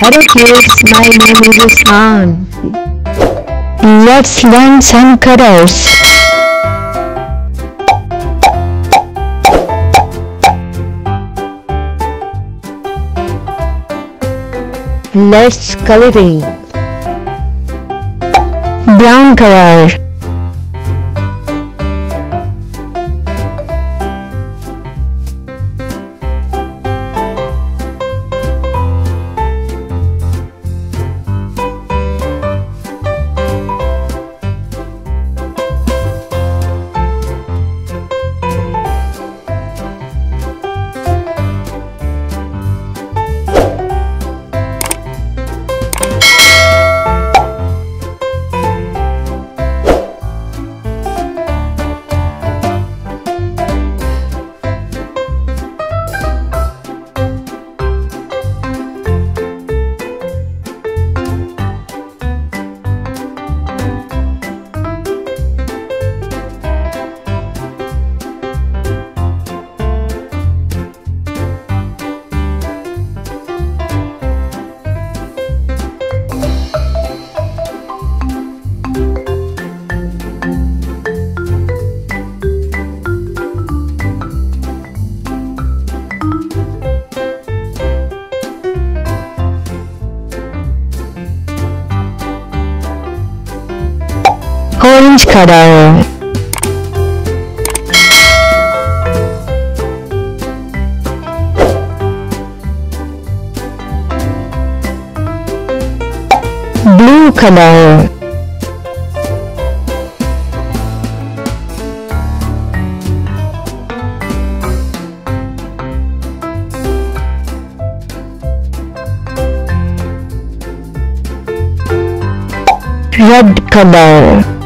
Hello kids, my name is Usman. Let's learn some colors. Let's coloring. Brown color. Orange color. Blue color. Red color.